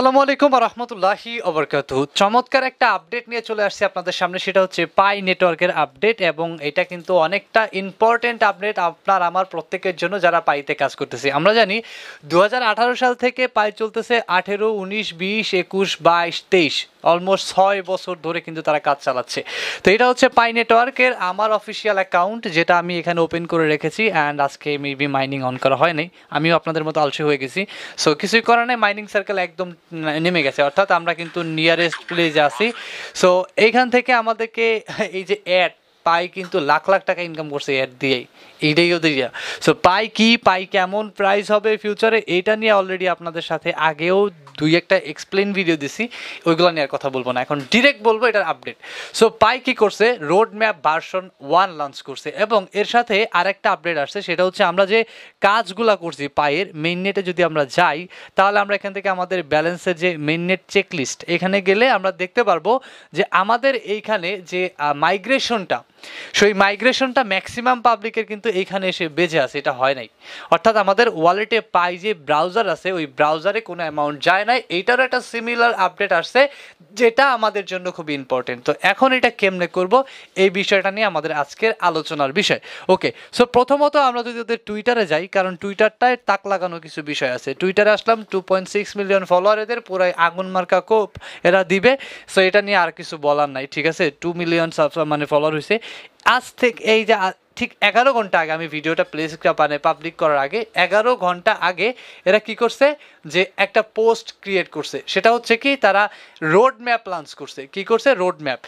আসসালামু আলাইকুম রহমতুল্লাহি অবরকাতু চমৎকার একটা আপডেট নিয়ে চলে আসছে আপনাদের সামনে, সেটা হচ্ছে পাই নেটওয়ার্কের আপডেট এবং এটা কিন্তু অনেকটা ইম্পর্টেন্ট আপডেট আপনার, আমার প্রত্যেকের জন্য যারা পাইতে কাজ করতেছে। আমরা জানি দু হাজার আঠারো সাল থেকে পাই চলতেছে আঠেরো, উনিশ, বিশ, একুশ, বাইশ, তেইশ। অলমোস্ট ছয় বছর ধরে কিন্তু তারা কাজ চালাচ্ছে। তো এটা হচ্ছে পাই নেটওয়ার্কের আমার অফিসিয়াল অ্যাকাউন্ট যেটা আমি এখানে ওপেন করে রেখেছি অ্যান্ড আজকে মেবি মাইনিং অন করা হয়নি আমিও আপনাদের মতো আলসি হয়ে গেছি। সো কিছুই করার নেই মাইনিং সার্কেল একদম নেমে গেছে। অর্থাৎ আমরা কিন্তু নিয়ারেস্ট প্লেজে আছি। সো এইখান থেকে আমাদেরকে এই যে অ্যাড পাই কিন্তু লাখ লাখ টাকা ইনকাম করছে অ্যাড দিয়েই, এইটাই ওদের ইয়া সো পাই কি, পাই কেমন প্রাইস হবে ফিউচারে এইটা নিয়ে অলরেডি আপনাদের সাথে আগেও দুই একটা এক্সপ্লেন ভিডিও দিছি, ওইগুলো নিয়ে আর কথা বলব না। এখন ডিরেক্ট বলব এটার আপডেট সো পাই কি করছে road map version one launch করছে এবং এর সাথে আরেকটা আপডেট আসছে, সেটা হচ্ছে আমরা যে কাজগুলা করছি পায়ের মেইন নেটে যদি আমরা যাই, তাহলে আমরা এখান থেকে আমাদের ব্যালেন্সের যে মেইন নেট চেকলিস্ট এখানে গেলে আমরা দেখতে পারব যে আমাদের এইখানে যে মাইগ্রেশনটা সেই মাইগ্রেশনটা ম্যাক্সিমাম পাবলিকের কিন্তু এইখানে এসে বেজে আছে, এটা হয় নাই। অর্থাৎ আমাদের ওয়ালেটে পাই যে ব্রাউজার আছে, ওই ব্রাউজারে কোনো অ্যামাউন্ট যায় না এইটারও একটা সিমিলার আপডেট আসছে, যেটা আমাদের জন্য খুব ইম্পর্টেন্ট তো এখন এটা কেমনে করব, এই বিষয়টা নিয়ে আমাদের আজকের আলোচনার বিষয়। ওকে সো প্রথমত আমরা যদি ওদের টুইটারে যাই, কারণ টুইটারটায় তাক লাগানো কিছু বিষয় আছে। টুইটারে আসলাম two point six million follower এদের, পুরাই আগুন মার্কা কোপ এরা দিবে। সো এটা নিয়ে আর কিছু বলার নাই, ঠিক আছে? টু মিলিয়ন মানে ফলোয়ার হয়েছে আজ থেকে এই যে ঠিক এগারো ঘণ্টা আগে আমি ভিডিওটা প্লেস মানে পাবলিক করার আগে, এগারো ঘণ্টা আগে এরা কি করছে? যে একটা পোস্ট ক্রিয়েট করছে। সেটা হচ্ছে কি, তারা রোড ম্যাপ লঞ্চ করছে। কি করছে? রোড ম্যাপ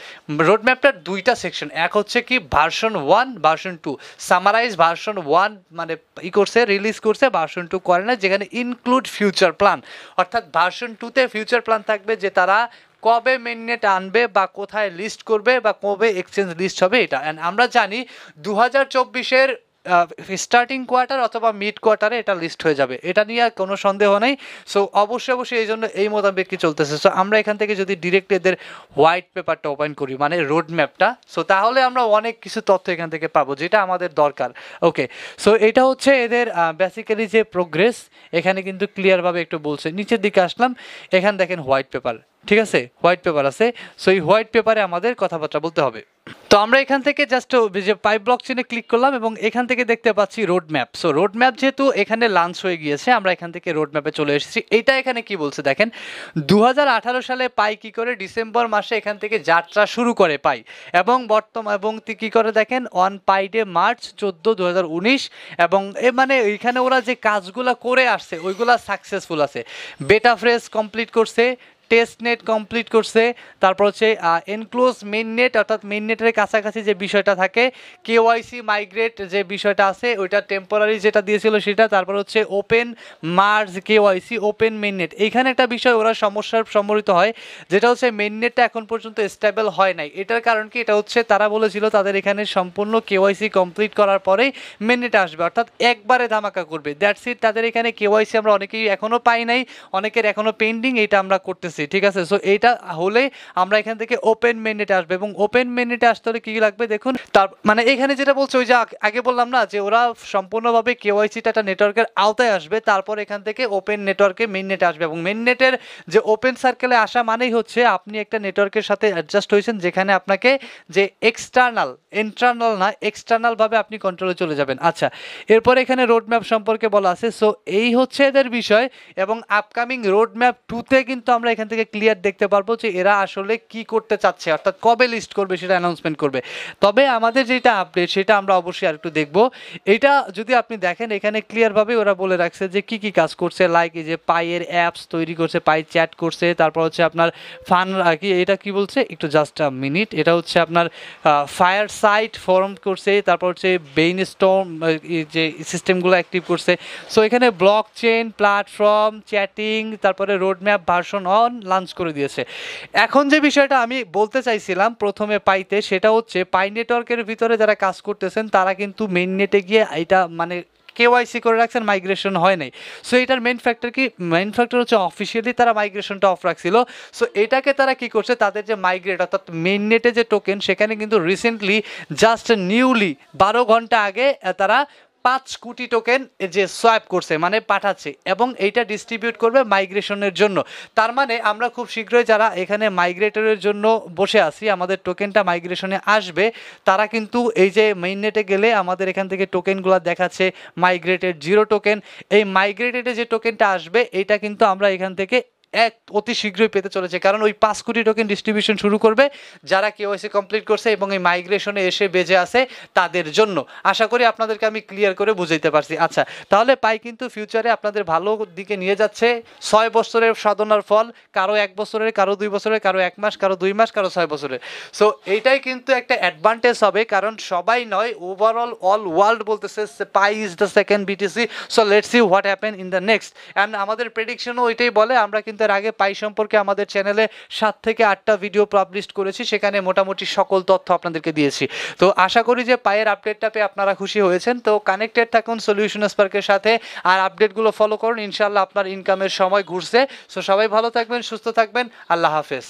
রোড ম্যাপটার দুইটা সেকশন এক হচ্ছে কি version one version two summarize version one মানে ই করছে রিলিজ করছে ভার্সন টু করে না যেখানে ইনক্লুড ফিউচার প্ল্যান অর্থাৎ ভার্সন টুতে ফিউচার প্ল্যান থাকবে যে তারা কবে মেননেট আনবে বা কোথায় লিস্ট করবে বা কবে এক্সচেঞ্জ লিস্ট হবে এটা। অ্যান্ড আমরা জানি দু হাজার চব্বিশের স্টার্টিং কোয়ার্টার অথবা মিড কোয়ার্টারে এটা লিস্ট হয়ে যাবে। এটা নিয়ে আর কোনো সন্দেহ নেই। সো অবশ্যই অবশ্যই এই জন্য এই মোতাবেক কি চলতেছে। সো আমরা এখান থেকে যদি ডিরেক্ট এদের হোয়াইট পেপারটা ওপেন করি মানে রোড ম্যাপটা সো তাহলে আমরা অনেক কিছু তথ্য এখান থেকে পাবো, যেটা আমাদের দরকার। ওকে সো এটা হচ্ছে এদের বেসিক্যালি যে প্রোগ্রেস এখানে কিন্তু ক্লিয়ারভাবে একটু বলছে। নিচের দিকে আসলাম, এখানে দেখেন হোয়াইট পেপার ঠিক আছে? হোয়াইট পেপার আছে। সো এই হোয়াইট পেপারে আমাদের কথাবার্তা বলতে হবে। তো আমরা এখান থেকে জাস্ট যে পাইপ ব্লক চিনে ক্লিক করলাম এবং এখান থেকে দেখতে পাচ্ছি road map so road map যেহেতু এখানে লাঞ্চ হয়ে গিয়েছে, আমরা এখান থেকে রোড ম্যাপে চলে এসেছি। এটা এখানে কি বলছে দেখেন? দু হাজার আঠারো সালে পাই কি করে? ডিসেম্বর মাসে এখান থেকে যাত্রা শুরু করে পাই। এবং বর্তমান এবং কি করে দেখেন? অন পাই ডে মার্চ চোদ্দ দু এবং এ মানে এখানে ওরা যে কাজগুলো করে আসছে, ওইগুলা সাকসেসফুল আছে। বেটা ফ্রেস কমপ্লিট করছে। টেস্ট নেট কমপ্লিট করছে, তারপর হচ্ছে এনক্লোজ মেন নেট অর্থাৎ মেন নেটের কাছাকাছি যে বিষয়টা থাকে কেওয়াইসি মাইগ্রেট যে বিষয়টা আছে, ওইটা টেম্পোরারি যেটা দিয়েছিল সেটা, তারপর হচ্ছে open merge KYC open main net এইখানে একটা বিষয় ওরা সমস্যার সম্মরিত হয়, যেটা হচ্ছে মেন নেটটা এখন পর্যন্ত স্টেবল হয় নাই। এটার কারণ কি? এটা হচ্ছে তারা বলেছিল তাদের এখানে সম্পূর্ণ কেওয়াইসি কমপ্লিট করার পরেই মেন নেট আসবে, অর্থাৎ একবারে ধামাকা করবে। দ্যাটস ইট তাদের এখানে কেওয়াইসি আমরা অনেকেই এখনও পাই নাই, অনেকের এখনও পেন্ডিং এটা আমরা করতেছি। ঠিক আছে? সো এইটা হলে আমরা এখান থেকে ওপেন মেনেটে আসবে এবং ওপেন মেনেটে আসতে হলে কী লাগবে দেখুন। তার মানে এখানে যেটা বলছে, ওই যে আগে বললাম না যে ওরা সম্পূর্ণভাবে কেওয়াইসিটা একটা নেটওয়ার্কের আওতায় আসবে, তারপর এখান থেকে ওপেন নেটওয়ার্কে মেন নেটে আসবে এবং মেন নেটের যে ওপেন সার্কেলে আসা মানেই হচ্ছে আপনি একটা নেটওয়ার্কের সাথে অ্যাডজাস্ট হয়েছেন, যেখানে আপনাকে যে এক্সটার্নাল ইন্টারনাল না এক্সটার্নালভাবে আপনি কন্ট্রোলে চলে যাবেন। আচ্ছা এরপর এখানে রোড ম্যাপ সম্পর্কে বলা আছে। সো এই হচ্ছে এদের বিষয় এবং আপকামিং রোড ম্যাপ টুতে কিন্তু আমরা এখান থেকে ক্লিয়ার দেখতে পারব যে এরা আসলে কি করতে চাচ্ছে, অর্থাৎ কবে লিস্ট করবে, সেটা অ্যানাউন্সমেন্ট করবে। তবে আমাদের যেটা আপডেট সেটা আমরা অবশ্যই আর একটু দেখব। এটা যদি আপনি দেখেন, এখানে ক্লিয়ারভাবে ওরা বলে রাখছে যে কি কি কাজ করছে লাইক এই যে পাইয়ের অ্যাপস তৈরি করছে পাই চ্যাট করছে, তারপর হচ্ছে আপনার ফান কি এটা কি বলছে? একটু জাস্ট আ মিনিট এটা হচ্ছে আপনার ফায়ার সাইট ফর্ম করছে, তারপর হচ্ছে বেইন স্টর্ম যে সিস্টেমগুলো অ্যাক্টিভ করছে। সো এখানে ব্লক চেন প্ল্যাটফর্ম চ্যাটিং তারপরে road map version one launch করে দিয়েছে। এখন যে বিষয়টা আমি বলতে চাইছিলাম প্রথমে পাইতে, সেটা হচ্ছে পাই নেটওয়ার্কের ভিতরে যারা কাজ করতেছেন, তারা কিন্তু মেইন নেটে গিয়ে এটা মানে কেওয়াইসি করে রাখছেন মাইগ্রেশন হয় নাই। সো এটার মেন ফ্যাক্টর কি? মেন ফ্যাক্টর হচ্ছে অফিসিয়ালি তারা মাইগ্রেশনটা অফ রাখছিল। সো এটাকে তারা কি করছে? তাদের যে মাইগ্রেট অর্থাৎ মেইন নেটে যে টোকেন সেখানে কিন্তু রিসেন্টলি জাস্ট নিউলি বারো ঘণ্টা আগে তারা পাঁচ কোটি টোকেন যে সোয়াইপ করছে মানে পাঠাচ্ছে এবং এইটা ডিস্ট্রিবিউট করবে মাইগ্রেশনের জন্য। তার মানে আমরা খুব শীঘ্রই যারা এখানে মাইগ্রেটরের জন্য বসে আছি, আমাদের টোকেনটা মাইগ্রেশনে আসবে, তারা কিন্তু এই যে মেইন নেটে গেলে আমাদের এখান থেকে টোকেনগুলো দেখাচ্ছে মাইগ্রেটেড জিরো টোকেন এই মাইগ্রেটেডে যে টোকেনটা আসবে এটা কিন্তু আমরা এখান থেকে এক অতি শীঘ্রই পেতে চলেছে। কারণ ওই পাঁচ কোটি টোকেন ডিস্ট্রিবিউশন শুরু করবে, যারা কেওয়াইসি কমপ্লিট করছে এবং এই মাইগ্রেশনে এসে বেজে আছে তাদের জন্য। আশা করি আপনাদেরকে আমি ক্লিয়ার করে বুঝাইতে পারছি। আচ্ছা তাহলে পাই কিন্তু ফিউচারে আপনাদের ভালো দিকে নিয়ে যাচ্ছে। ছয় বছরের সাধনার ফল, কারও এক বছরের, কারও দুই বছরের, কারও এক মাস, কারও দুই মাস, কারও ছয় বছরের। সো এইটাই কিন্তু একটা অ্যাডভান্টেজ হবে, কারণ সবাই নয় ওভারঅল অল ওয়ার্ল্ড বলতেছে Pi is the second BTC so let's see what happen in the next and আমাদের প্রেডিকশনও ওইটাই বলে, আমরা কিন্তু এর আগে পাই সম্পর্কে আমাদের চ্যানেলে সাত থেকে আটটা ভিডিও পাবলিশ করেছি, সেখানে মোটামুটি সকল তথ্য আপনাদেরকে দিয়েছি। তো আশা করি যে পায়ের আপডেটটা পেয়ে আপনারা খুশি হয়েছেন। তো কানেক্টেড থাকুন সলিউশন স্পার্কের সাথে, আর আপডেটগুলো ফলো করুন ইনশাল্লাহ আপনার ইনকামের সময় ঘুরছে। সো সবাই ভালো থাকবেন, সুস্থ থাকবেন, আল্লাহ হাফেজ।